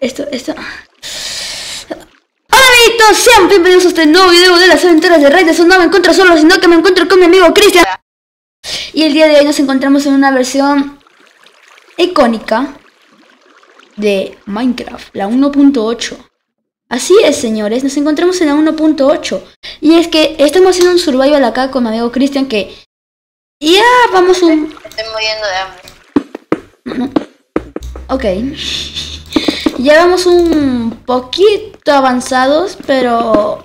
Esto, esto. Hola amiguitos, sean bienvenidos a este nuevo video de las aventuras de Rey No me encuentro solo, sino que me encuentro con mi amigo Cristian. Y el día de hoy nos encontramos en una versión icónica de Minecraft, la 1.8. Así es, señores, nos encontramos en la 1.8. Y es que estamos haciendo un survival acá con mi amigo Cristian que... Ya vamos un... Estoy muriendo de hambre. Ok. Ya vamos un poquito avanzados, pero...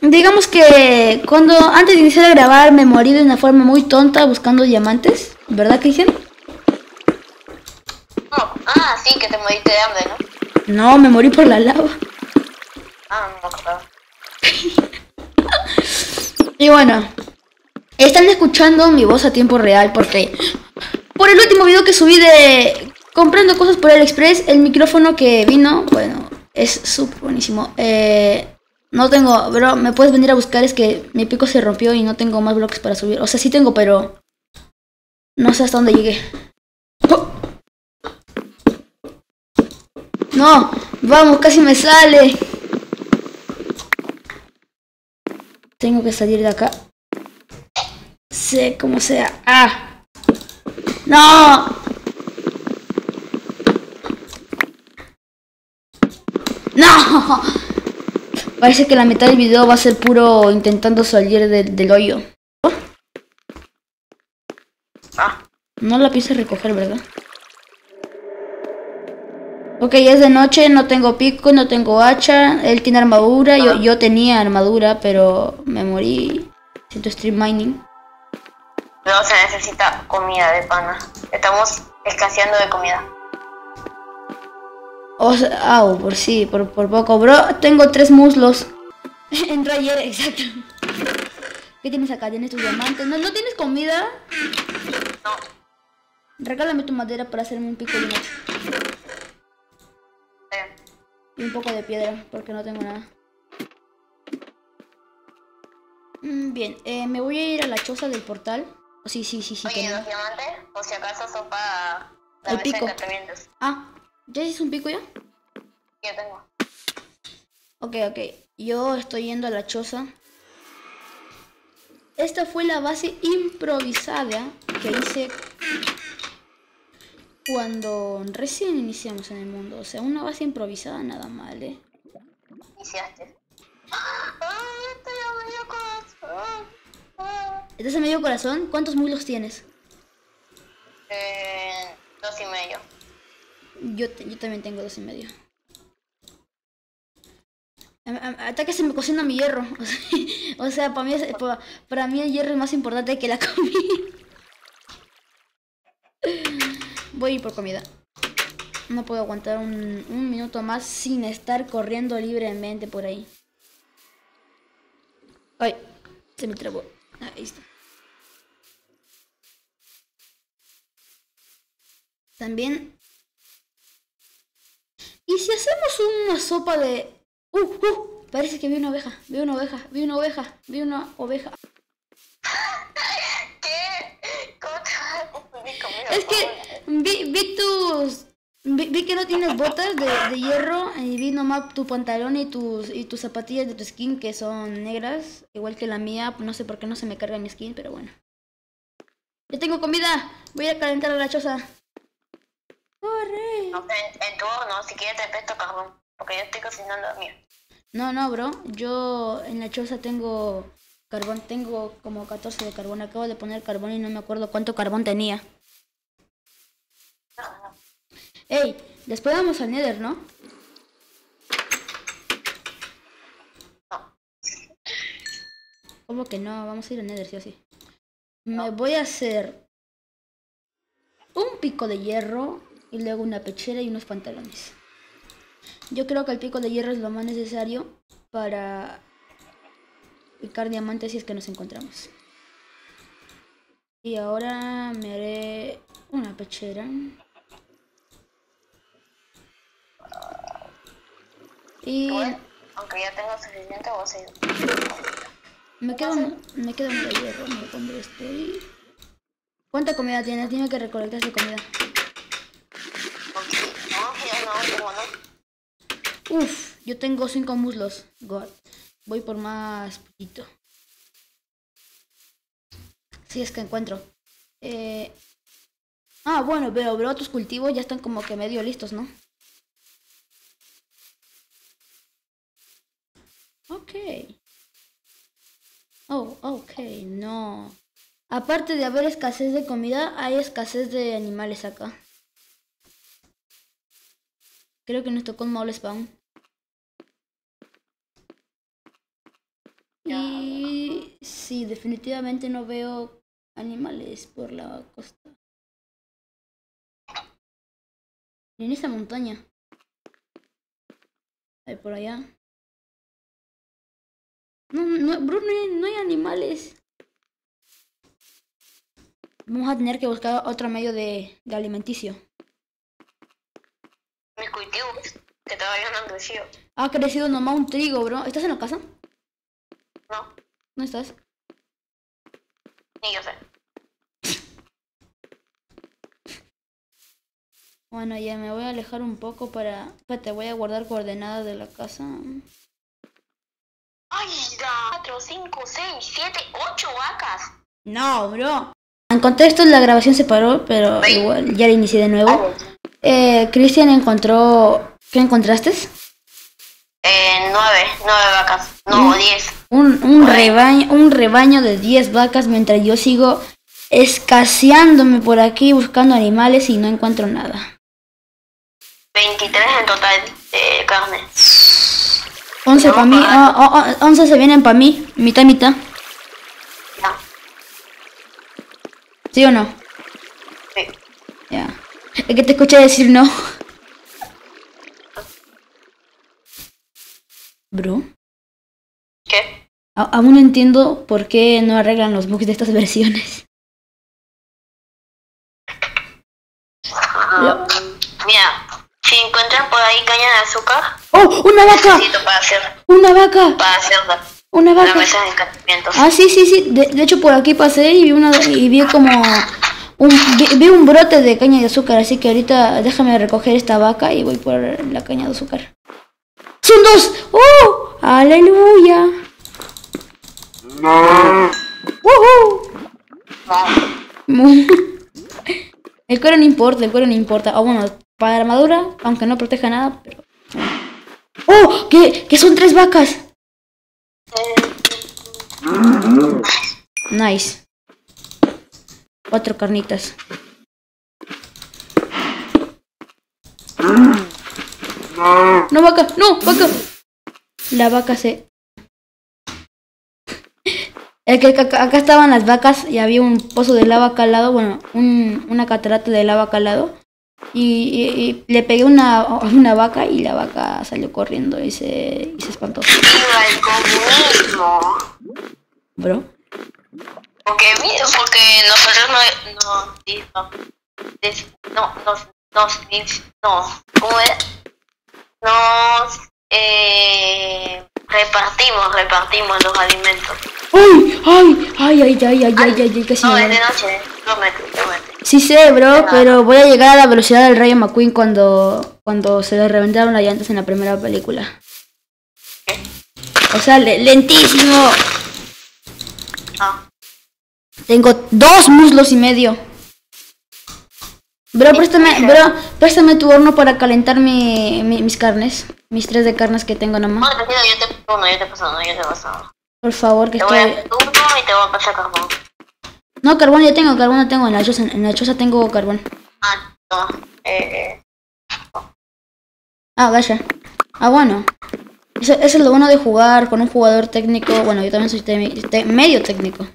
Digamos que cuando antes de iniciar a grabar me morí de una forma muy tonta buscando diamantes, ¿verdad, Cristian? No. Ah, sí, que te moriste de hambre, ¿no? No, me morí por la lava. Ah, no me. Y bueno, están escuchando mi voz a tiempo real porque por el último video que subí de comprando cosas por AliExpress, el micrófono que vino, bueno, es súper buenísimo. Eh, no tengo, bro, me puedes venir a buscar, es que mi pico se rompió y no tengo más bloques para subir. O sea, sí tengo, pero no sé hasta dónde llegué. No, vamos, casi me sale. Tengo que salir de acá. Sé como sea. ¡Ah! ¡No! ¡No! Parece que la mitad del video va a ser puro intentando salir del, del hoyo. Ah, No la pienso recoger, ¿verdad? Ok, es de noche, no tengo pico, no tengo hacha. Él tiene armadura, yo, yo tenía armadura, pero me morí. Siento stream mining. Luego se necesita comida de pana. Estamos escaseando de comida. O sea, au, por sí, por, por poco. Bro, tengo tres muslos. Entró ayer, exacto. ¿Qué tienes acá? ¿Tienes tus diamantes? ¿No, ¿No tienes comida? No. Regálame tu madera para hacerme un pico de noche. Eh, Y un poco de piedra, porque no tengo nada. Mm, Bien, eh, me voy a ir a la choza del portal. Sí, sí, sí, sí. Oye, los diamantes, por si acaso son para la El pico. de. Ah, ¿ya hiciste un pico ya? Yo tengo. Ok, ok. Yo estoy yendo a la choza. Esta fue la base improvisada que hice cuando recién iniciamos en el mundo. O sea, una base improvisada nada mal, ¿eh? Iniciaste. ¡Ay, estoy a medio corazón! Ah. ¿Estás a medio corazón? ¿Cuántos muslos tienes? Eh, dos y medio. Yo, te- yo también tengo dos y medio. Hasta que se me cocina mi hierro. O sea, para mí, es- pa- para mí el hierro es más importante que la comida. Voy a ir por comida. No puedo aguantar un, un minuto más sin estar corriendo libremente por ahí. Ay, se me trabó. Ahí está. También ¿Y si hacemos una sopa de... Uh, uh, parece que vi una oveja, vi una oveja, vi una oveja, vi una oveja. ¿Qué? ¿Cómo te vas a confundir conmigo? Es que vi, vi tus... Vi, vi que no tienes botas de, de hierro y vi nomás tu pantalón y tus, y tus zapatillas de tu skin que son negras, igual que la mía. No sé por qué no se me carga mi skin, pero bueno. Ya tengo comida, voy a calentar a la choza. ¡Corre! No, en, en tu horno, si quieres te presto carbón. Porque yo estoy cocinando mío. No, no, bro. Yo en la choza tengo carbón. Tengo como 14 de carbón. Acabo de poner carbón y no me acuerdo cuánto carbón tenía. Ey, después vamos al Nether, ¿no? No. ¿Cómo que no? Vamos a ir al Nether, sí o sí. Me voy a hacer un pico de hierro y luego una pechera y unos pantalones. Yo creo que el pico de hierro es lo más necesario para picar diamantes si es que nos encontramos. Y ahora me haré una pechera. Y... Aunque ya tengo suficiente, voy. Me quedo, me quedo en el hierro, me este ¿Cuánta comida tienes? Tiene que recolectar su comida. Uf, yo tengo cinco muslos. God. Voy por más poquito. Si es que encuentro. Eh, ah, bueno, pero otros cultivos ya están como que medio listos, ¿no? Ok. Oh, ok, no. Aparte de haber escasez de comida, hay escasez de animales acá. Creo que nos tocó un mal spawn. Y sí, definitivamente no veo animales por la costa. En esa montaña. Hay por allá. No, no, bro, no hay, no hay animales. Vamos a tener que buscar otro medio de, de alimenticio. Mis cultivos, que todavía no han crecido. Ha crecido nomás un trigo, bro. ¿Estás en la casa? No, ¿Dónde estás? ni yo sé. Bueno, ya me voy a alejar un poco para... Espérate, voy a guardar coordenadas de la casa. ¡Ay, da! 4, 5, 6, 7, 8 vacas. No, bro. En contexto la grabación se paró, pero igual ya la inicié de nuevo. Eh, Cristian encontró... ¿Qué encontraste? Eh, 9, 9 vacas. No, 10. Un, un rebaño, un rebaño de 10 vacas mientras yo sigo escaseándome por aquí buscando animales y no encuentro nada. 23 en total de carne. 11 para mí, ah, ah, 11 se vienen para mí, mitad mitad. Ya. ¿Sí o no? Sí. Ya. Es que te escuché decir no. Bro, ¿Qué? a- aún no entiendo por qué no arreglan los bugs de estas versiones. Lo- si encuentran por ahí caña de azúcar, ¡Oh! ¡Una vaca! necesito para hacer, ¡Una vaca! para hacer la, ¡Una la vaca! mesa de encantamientos. Ah, sí, sí, sí. De, de hecho, por aquí pasé y vi, una, y vi como un, vi, vi un brote de caña de azúcar. Así que ahorita déjame recoger esta vaca y voy por la caña de azúcar. ¡Son dos! ¡Oh! ¡Aleluya! ¡Woohoo! Mu- El cuero no importa, el cuero no importa. Ah, bueno, para armadura, aunque no proteja nada, pero... ¡Oh! ¿Qué? ¿Qué son tres vacas? Nice. Cuatro carnitas. No, vaca, no, vaca. La vaca se... Es que acá, acá estaban las vacas y había un pozo de lava acá al lado, bueno, un, una catarata de lava acá al lado. Y, le pegué una, una vaca y la vaca salió corriendo y se, y se espantó. Bro. Porque, porque nosotros no, no, no, no, no, ¿cómo es? Nos eh, repartimos, repartimos los alimentos. ¡Ay! ¡Ay! ¡Ay, ay, ay, ay, ay, ay! ay casi no, es de noche. Sí sé, bro, pero voy a llegar a la velocidad del Rayo McQueen cuando, cuando se le reventaron las llantas en la primera película. O sea, le- lentísimo. Ah, Tengo dos muslos y medio. Bro, préstame, bro, préstame tu horno para calentar mi, mi- mis carnes. Mis tres de carnes que tengo no, nomás. tranquilo, yo te paso uno, yo te paso uno, yo te paso uno. Por favor, que Te voy a estoy... hacer uno y te voy a pasar carbón. No, carbón ya tengo, carbón ya tengo. En la choza, en la choza tengo carbón. Ah, no, eh, Ah, vaya. Ah, bueno. Eso, eso es lo bueno de jugar con un jugador técnico. Bueno, yo también soy medio técnico.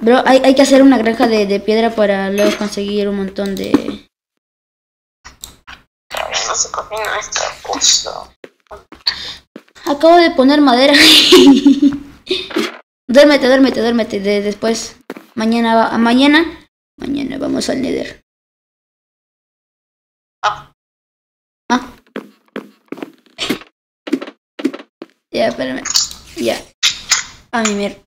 Bro, hay, hay que hacer una granja de, de piedra para luego conseguir un montón de... no se cocina esta cosa. Acabo de poner madera. duérmete, duérmete, duérmete. De, después, mañana, va- mañana, mañana vamos al Nether. Ah, Ah. Ya, espérame. Ya. A mi mierda.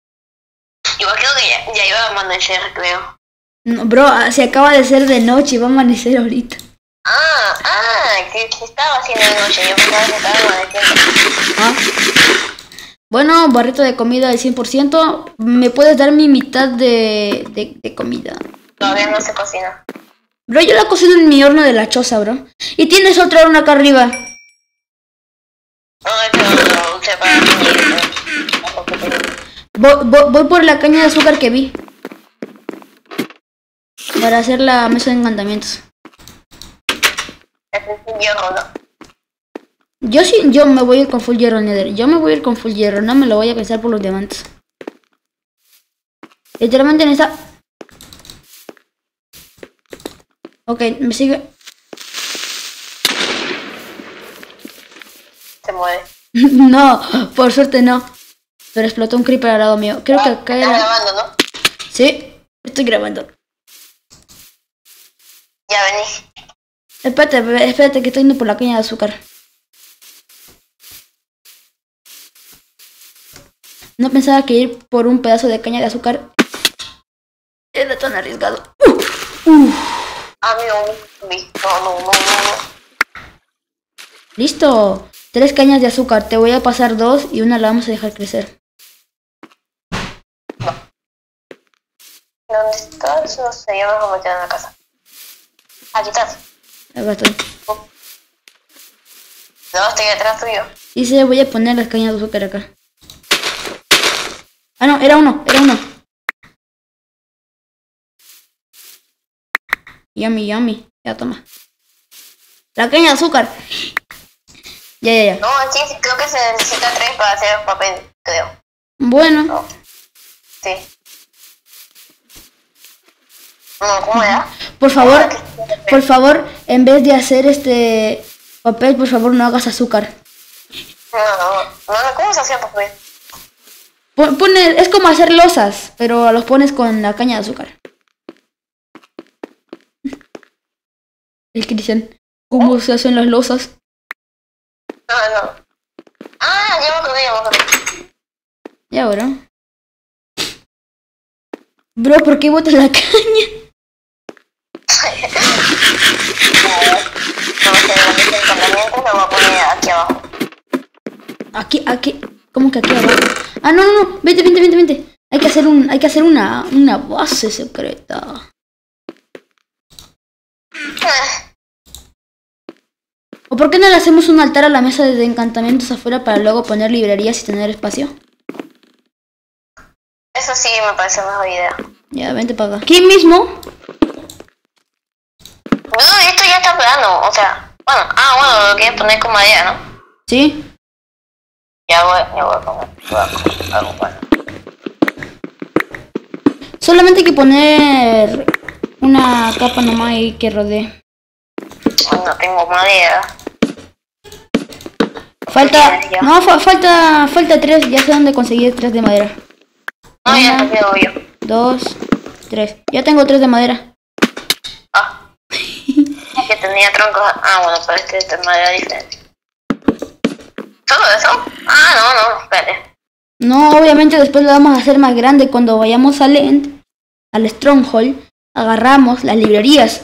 igual creo que ya, ya iba a amanecer, creo. No, bro, ah, se acaba de ser de noche y va a amanecer ahorita. Ah, ah, que que estaba haciendo de noche. Yo pensaba que estaba amaneciendo. Ah. Bueno, barrito de comida al 100%. ¿Me puedes dar mi mitad de, de, de comida? Todavía no se cocina. Bro, yo la cocino en mi horno de la choza, bro. Y tienes otro horno acá arriba. Voy, voy- voy por la caña de azúcar que vi. Para hacer la mesa de encantamientos. Es un hierro, ¿no? Yo sí, yo me voy a ir con full hierro nether. Yo me voy a ir con full hierro, no me lo voy a pensar por los diamantes. Literalmente en esta... Ok, me sigue... Se mueve. no, por suerte no. Pero explotó un creeper al lado mío. Creo que acá Estás grabando, ¿no? Sí, estoy grabando. Ya vení. Espérate, espérate que estoy yendo por la caña de azúcar. No pensaba que ir por un pedazo de caña de azúcar era tan arriesgado. Listo. Tres cañas de azúcar. Te voy a pasar dos y una la vamos a dejar crecer. ¿Dónde estás? No sé, yo me voy a meter en la casa. Aquí estás. Acá estoy. No, estoy detrás tuyo. Dice, voy a poner las cañas de azúcar acá. Ah, no, era uno, era uno. Yummy, yummy. Ya toma. La caña de azúcar. Ya, ya, ya. No, sí, creo que se necesita tres para hacer papel, creo. Bueno, No. Sí. No, ¿cómo era? por favor, por favor, en vez de hacer este papel, por favor, no hagas azúcar. No, no, no, ¿cómo se hacía papel? Pon- Pone, es como hacer losas, pero los pones con la caña de azúcar. El Cristian, ¿cómo se hacen las losas? No, no. Ah, ya me acordé, ya me acordé. Ya, bro. Bro, ¿por qué botas la caña? No poner abajo. Aquí, aquí, ¿cómo que aquí abajo? Ah, no, no, no, vente, vente, vente, vente. Hay que hacer un, hay que hacer una, una base secreta. ¿O por qué no le hacemos un altar a la mesa de encantamientos afuera para luego poner librerías y tener espacio? Eso sí me parece mejor idea. Ya, vente para acá. Aquí mismo. No, esto ya está plano, o sea, bueno, ah, bueno, lo quieres poner con madera, ¿no? Sí. Ya voy, ya voy a poner, voy a poner algo bueno. Solamente hay que poner una capa nomás ahí que rodee. No tengo madera. Falta, Ya. no, fa- falta, falta tres. Ya sé dónde conseguir tres de madera. No, ya Una. no tengo yo. Dos, tres. Ya tengo tres de madera. Ah. que tenía troncos. Ah, bueno, pero este es de madera diferente. ¿Todo eso? Ah, no, no, espérate. No, obviamente después lo vamos a hacer más grande cuando vayamos al End, al Stronghold. Agarramos las librerías.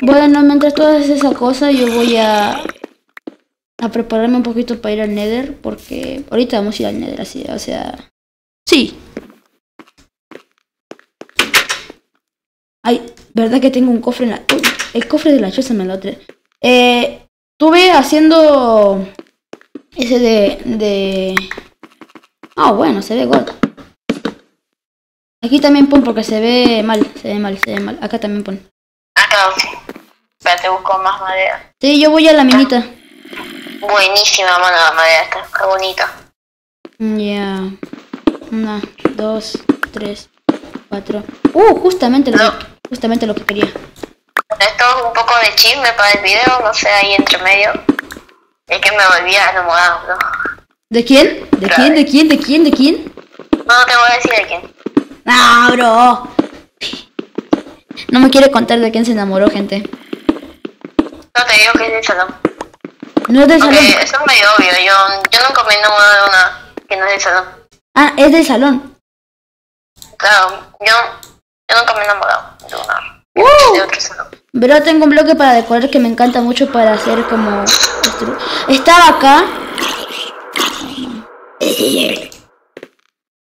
Bueno, mientras tú haces esa cosa, yo voy a, a prepararme un poquito para ir al Nether, porque ahorita vamos a ir al Nether, así, o sea... Sí. Ay, ¿verdad que tengo un cofre en la... Uy, el cofre de la choza me lo trae. Eh, estuve haciendo ese de... de... Ah, bueno, se ve god. Aquí también pon porque se ve mal, se ve mal, se ve mal. Acá también pon. Ah, claro, sí. Espérate, busco más madera. Sí, yo voy a la minita. Buenísima, mano, la madera está. Qué bonita. Ya. Una, dos, tres, cuatro. Uh, justamente lo justamente lo que quería. Esto es un poco de chisme para el video, no sé, ahí entre medio. Es que me volví a enamorar, ¿no? ¿De quién? ¿De quién? ¿De quién? ¿De quién? ¿De quién? No, no te voy a decir de quién. Ah, bro. No me quiere contar de quién se enamoró, gente. No te digo que es de salón. No es del salón. eso es medio obvio. Yo, yo nunca me enamoro de una que no es de salón. Ah, es del salón. Claro, yo Yo nunca me he enamorado de una. ¡Uh! De otro solo. Pero tengo un bloque para decorar que me encanta mucho para hacer como... Estaba acá.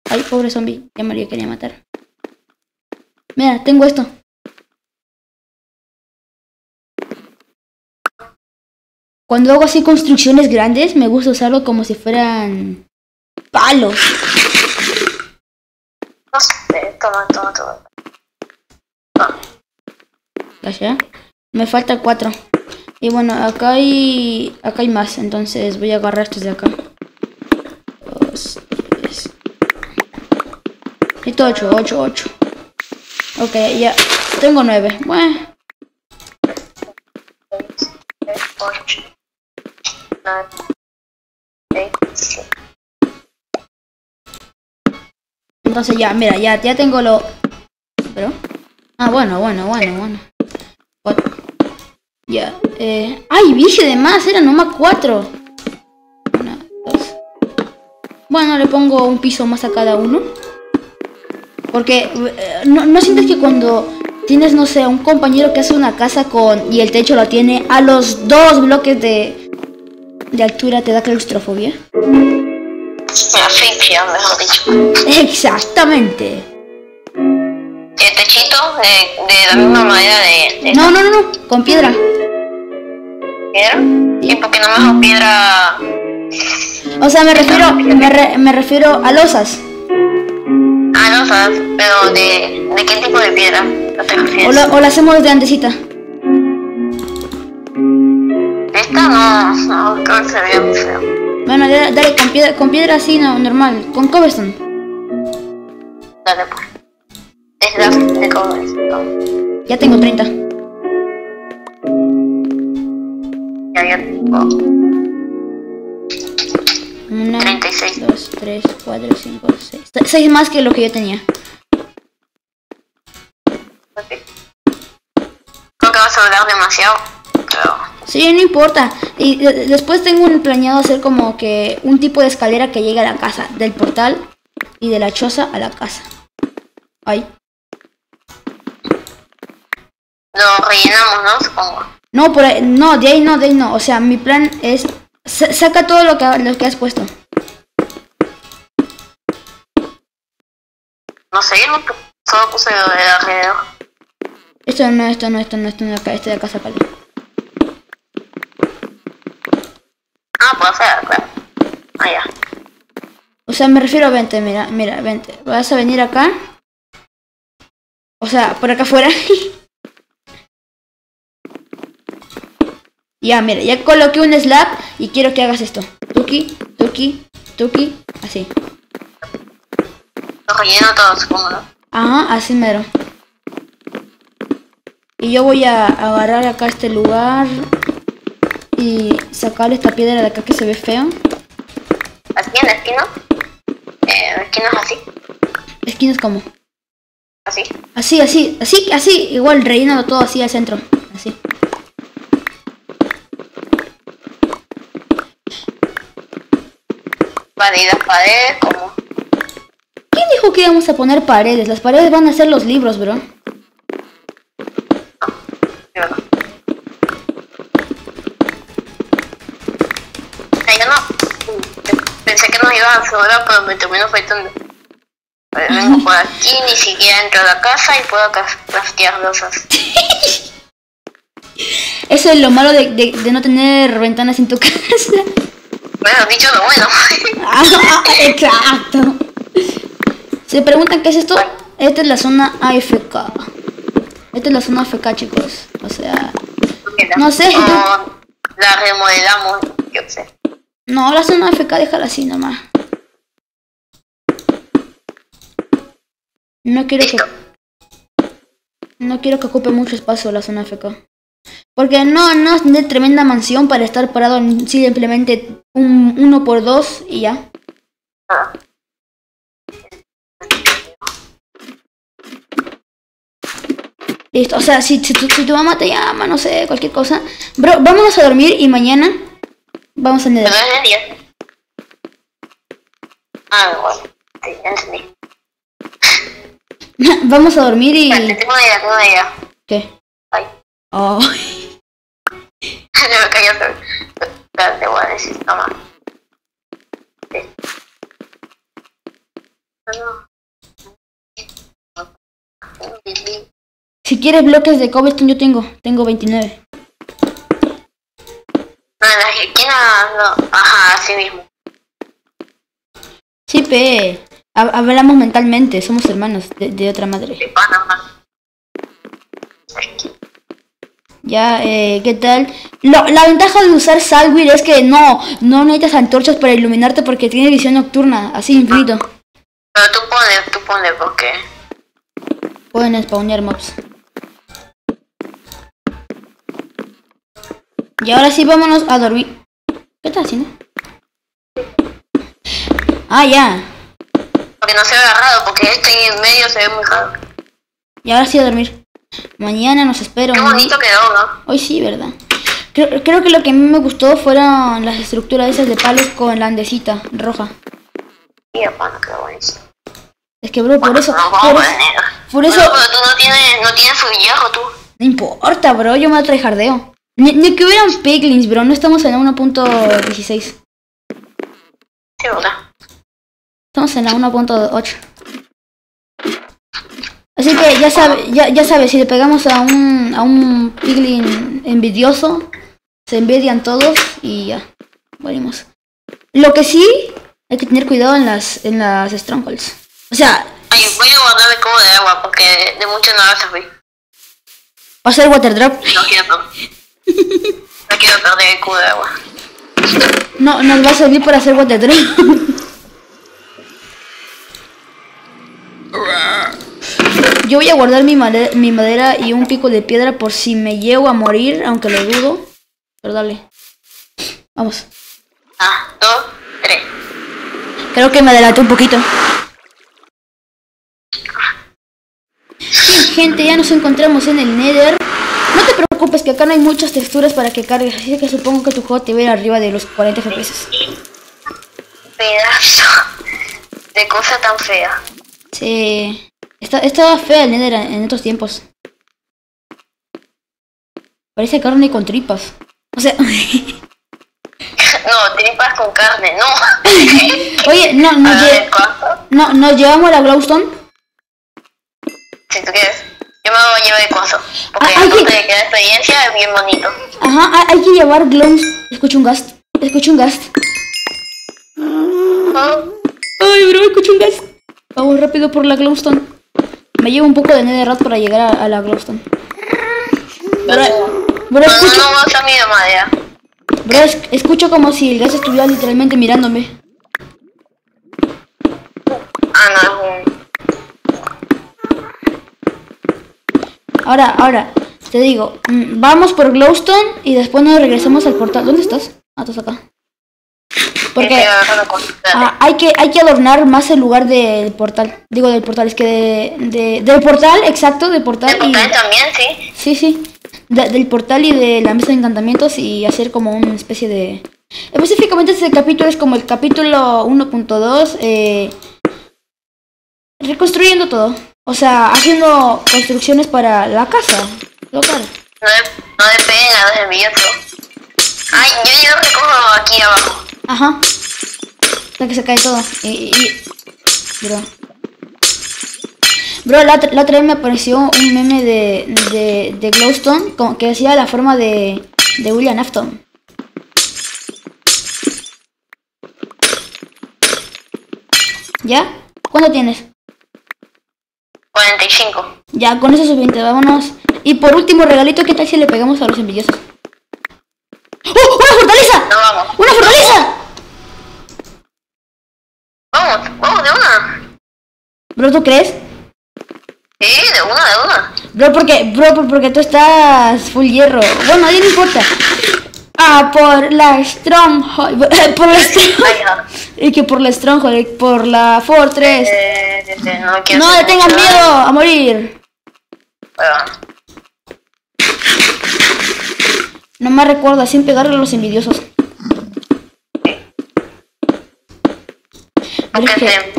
Ay, pobre zombie. Ya lo quería matar. Mira, tengo esto. Cuando hago así construcciones grandes, me gusta usarlo como si fueran palos. Sé, toma, toma, toma. ¿Ya? Me falta cuatro. Y bueno, acá hay. Acá hay más, entonces voy a agarrar estos de acá. Dos, tres. Ocho, ocho, ocho. Ok, ya. Tengo nueve. Bueno, entonces ya, mira, ya, ya tengo lo. ¿Pero? Ah, bueno, bueno, bueno, bueno. Cuatro. Ya, eh. ¡Ay, dije de más! Eran nomás cuatro. Una, dos. Bueno, le pongo un piso más a cada uno. Porque eh, no, no sientes que cuando tienes, no sé, un compañero que hace una casa con y el techo lo tiene a los dos bloques de, de altura te da claustrofobia? Me asfixia, mejor dicho. Exactamente. El de, de la misma madera de, de No, no, no, no, con piedra. piedra. ¿Y por qué no mejor piedra? O sea, me refiero, me, re- me refiero a losas. No sabes, pero de, de qué tipo de piedra no te O lo, o lo hacemos de antecita. Esta no, no, creo que se veía muy feo. Bueno, dale, dale, con piedra, con piedra así, no, normal. Con cobblestone. Dale pues. Es la de cómo Ya tengo 30. Ya, ya tengo Una, 36. dos, tres, cuatro, cinco, seis. Se- Seis más que lo que yo tenía. Ok. Creo que vas a hablar demasiado, pero Sí, no importa. Y de- después tengo un planeado hacer como que un tipo de escalera que llegue a la casa. Del portal y de la choza a la casa. Ay. Lo rellenamos, ¿no? Supongo. No, por ahí, no, de ahí no, de ahí no. O sea, mi plan es... sa- saca todo lo que, lo que has puesto. No sé, yo solo puse lo de alrededor. Esto no, esto no, esto no, esto no, acá, este de acá, sácalo. Ah, puedo hacer, claro. Ah, ya. O sea, me refiero a vente, mira, mira, vente. Vas a venir acá. O sea, por acá afuera. ya, mira, ya coloqué un slab y quiero que hagas esto. Tuki, tuki, tuki, así. Lo relleno todo, supongo, ¿no? Ajá, así mero. Y yo voy a agarrar acá este lugar y sacar esta piedra de acá que se ve feo. Aquí en la esquina. Eh, la esquina es así. Esquinas como. Así. Así, así, así, así, igual rellenando todo así al centro. Las paredes. ¿Quién dijo que íbamos a poner paredes? Las paredes van a ser los libros, bro. yo no. Ah, yo no... Pensé que nos iban a sobrar, pero me termino faltando. Eh, Vengo por aquí, ni siquiera entro a la casa y puedo cra- craftear losas. Eso es lo malo de, de- de no tener ventanas en tu casa. Bueno, dicho lo bueno. Ah, Exacto. Se preguntan qué es esto. Esta es la zona AFK. Esta es la zona AFK, chicos. O sea, No sé, yo- La remodelamos, yo sé. no, la zona AFK déjala así nomás. No quiero que no quiero que ocupe mucho espacio la zona AFK. Porque no, no es de tremenda mansión para estar parado en simplemente un uno por dos y ya. Ah. Listo, o sea, si, si, tu, si tu mamá te llama, no sé, cualquier cosa. Bro, vámonos a dormir y mañana vamos a Nether. Ah, bueno. Sí, entendí. Vamos a dormir y... Espérate, tengo una idea, tengo una idea. ¿Qué? Ay, Oh. no me callo. Espérate, voy a decir. Sí. No. Si quieres bloques de cobblestone yo tengo. Tengo 29. No, en la esquina, no. Ajá, así mismo. Sí, pe. Ha- Hablamos mentalmente. Somos hermanos de, de otra madre. De Panamá. Ya, eh, ¿qué tal? Lo- la ventaja de usar Salwir es que no, no necesitas antorchas para iluminarte porque tiene visión nocturna, así infinito. Pero tú pones, tú pones, porque. Pueden spawnear mobs. Y ahora sí, vámonos a dormir. ¿Qué estás haciendo? Ah, ya. Porque no se ve raro, porque este en medio se ve muy raro. Y ahora sí a dormir. Mañana nos espero. Qué bonito quedó, ¿no? Hoy sí, ¿verdad? Creo, creo que lo que a mí me gustó fueron las estructuras esas de palos con la andesita roja. Sí, bueno, quedó buenísimo. Es que, bro, por eso, No, por a eso, poner. por eso, Bueno, pero tú no tienes, no tienes tú. no importa, bro, yo me jardeo. Ni, ni que hubieran piglins, bro, no estamos en la 1.16. Sí, ¿verdad? Estamos en la 1.8. Así que ya sabe, ya, ya sabes, si le pegamos a un, a un piglin envidioso, se envidian todos y ya, morimos. Lo que sí, hay que tener cuidado en las, en las strongholds. O sea, Ay, voy a guardar el cubo de agua porque de mucho no va a servir. va a ser water drop. No quiero. No quiero perder el cubo de agua. No, nos va a servir para hacer water drop. Yo voy a guardar mi madera, mi madera y un pico de piedra por si me llego a morir, aunque lo dudo. Pero dale. Vamos. Ah, dos, tres. Creo que me adelanté un poquito. Bien, gente, ya nos encontramos en el Nether. No te preocupes que acá no hay muchas texturas para que cargues, así que supongo que tu juego te va a ir arriba de los 40 FPS. Pedazo de cosa tan fea. Sí. Está, estaba fea el Nether en estos tiempos. Parece carne con tripas. O sea, No, tripas con carne, no. oye, no, no, no, nos llevamos la glowstone. Si tú quieres. Yo me voy a llevar el coso. Porque Ah, de que la experiencia es bien bonito. Ajá, hay, que llevar glowstone. Escucho un gast. Escucho un gast. Oh, Ay, bro, escucho un gast. Vamos rápido por la glowstone. Me llevo un poco de netherrat para llegar a, a la glowstone. No, no, escucho, bro, es- escucho como si el gas estuviera literalmente mirándome. Ah. Ahora, ahora, te digo, mm, vamos por glowstone y después nos regresamos al portal. ¿Dónde estás? Ah, estás acá. Porque ah, hay que hay que adornar más el lugar del portal. Digo del portal, es que de, de- del portal, exacto, del portal ¿De y portal también, sí? sí, sí, de- del portal y de la mesa de encantamientos y hacer como una especie de específicamente este capítulo es como el capítulo 1.2 eh, reconstruyendo todo, o sea, haciendo construcciones para la casa local. No no le peguen a los envidiosos. Ay, yo, yo recojo aquí abajo. Ajá. Hasta que se cae todo. Y, Bro. Bro, la, otra- la otra vez me apareció un meme de, de, de Glowstone como que decía la forma de, de William Afton. ¿Ya? ¿Cuándo tienes? 45. Ya, con eso es suficiente, vámonos. Y por último regalito, ¿qué tal si le pegamos a los envidiosos? ¡Oh! ¡Una fortaleza! No vamos. ¡Una fortaleza! Vamos, vamos de una. Bro, ¿tú crees? Sí, de una, de una. Bro, porque, bro, por- porque tú estás full hierro. Bueno, ahí no importa. Ah, por la Stronghold. Por la Stronghold. No. Y que por la Stronghold, por la Fortress. Eh, este, no quiero No le mucho miedo a morir. Bueno, No me recuerda sin pegarle a los envidiosos. Porque te,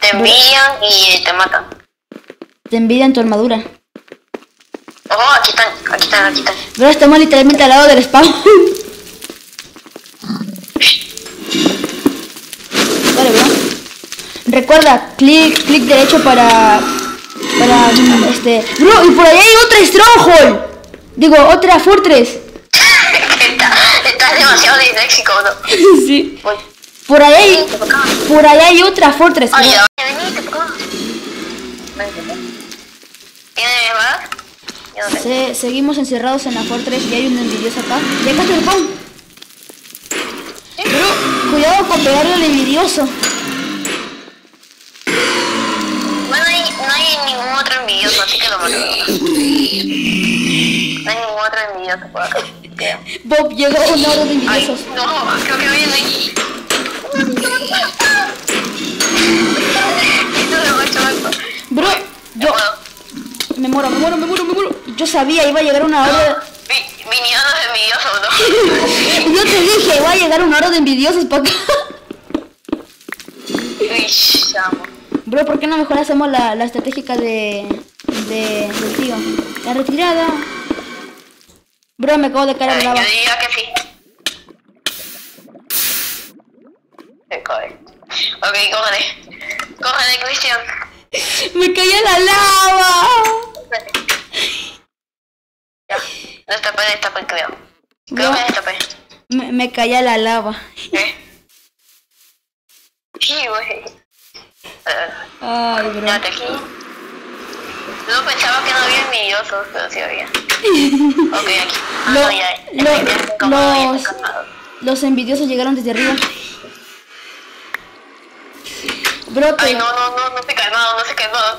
te envían y te matan. Te envidian tu armadura. Oh, aquí están, aquí están, aquí están. Bro, estamos literalmente al lado del spawn. vale, bro. Recuerda, clic, clic derecho para... Para... Este... Bro, y por ahí hay otra Stronghold. Digo, otra Fortress. Está, estás demasiado disléxico, ¿no? sí. Voy. Por ahí hay... Venite. Por ahí hay otra Fortress. Ya. Se- seguimos encerrados en la Fortress y hay un envidioso acá. Y acá está el. Bro, cuidado con pegarle al envidioso. Bueno, hay- no hay ningún otro envidioso, así que lo mato. No hay ningún otro envidioso por acá. creo. Bob, llegó un oro de Ay, envidiosos. no, creo que viene. Bro, yo me muero, me muero, me muero, me muero. Yo sabía, iba a llegar una hora. Vi- Vinieron los envidiosos, ¿no? Yo te dije, iba a llegar una hora de envidiosos para acá. Bro, ¿por qué no mejor hacemos la, la estratégica de, de, del tío? La retirada. Bro, me acabo de caer Yo lava. diría que sí. Cae. Ok, cógele. Cógele, Cristian. Me caí a la lava. Ya, destapé, destapé, creo. Creo No. que destapé. Me, me caí a la lava. ¿Eh? Sí, güey. Ay, bro. Aquí. Yo pensaba que no había envidiosos, pero sí había. Ok, aquí. Ah, Lo- no, ya. lo- ya ya los-. Los envidiosos llegaron desde arriba. Bro, te- Ay, no, no, no, no se calmado, no se calmado.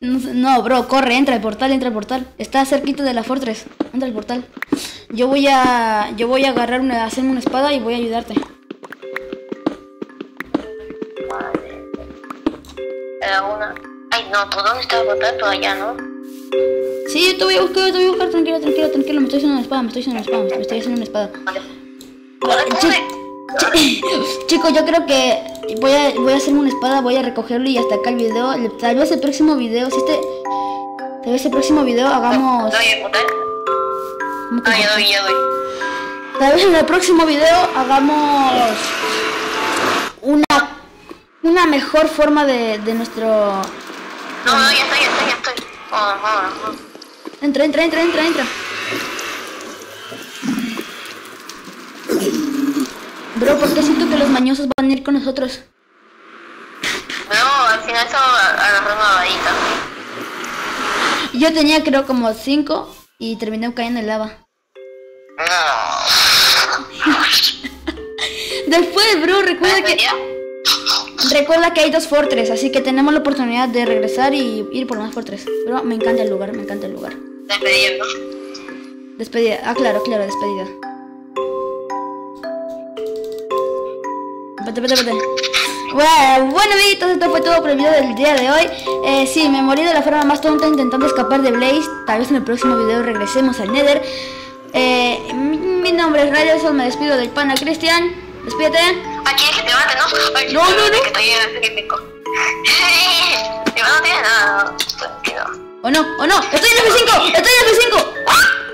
No, no, bro, corre, entra al portal, entra al portal. Está cerquita de la fortress. Entra al portal. Yo voy a. Yo voy a agarrar una. hacerme una espada y voy a ayudarte. Era una. Ay, no, ¿tú dónde estás botando? Allá, ¿no? Sí, yo te voy a buscar, yo te voy a buscar, tranquilo, tranquilo, tranquilo. Me estoy haciendo una espada, me estoy haciendo una espada, me estoy haciendo una espada. Vale. Corre. Chicos, yo creo que voy a, voy a hacerme una espada, voy a recogerlo y hasta acá el video. Tal vez el próximo video, si este. Tal vez el próximo video hagamos. ¿Doy el botón? ¿cómo que Ah, ya se- doy, ya doy. Tal vez en el próximo video hagamos una, una mejor forma de, de nuestro... No, no, ya estoy, ya estoy, ya estoy. Oh, oh, oh. Entra, entra, entra, entra, entra. Bro, ¿por qué siento que los mañosos van a ir con nosotros? No, al final solo agarré una varita. Yo tenía creo como cinco y terminé cayendo en lava. No. Después, bro, recuerda que, recuerda que hay dos fortress, así que tenemos la oportunidad de regresar y ir por más fortress. Bro, me encanta el lugar, me encanta el lugar. Despediendo. Despedida. Ah, claro, claro, despedida. Vete, vete, vete. Bueno, bueno, amiguitos, esto fue todo por el video del día de hoy. Eh, sí, me morí de la forma más tonta intentando escapar de Blaze. Tal vez en el próximo video regresemos al Nether. Eh, mi, mi nombre es Ryderson, me despido del pana Cristian. Despídete. Aquí que te mate, ¿no? Ay, No, no, no. Que estoy en el no tiene nada. Tranquilo. ¿O no? ¿O no? ¡Estoy en F5! ¡Estoy en F5! ¡Ah!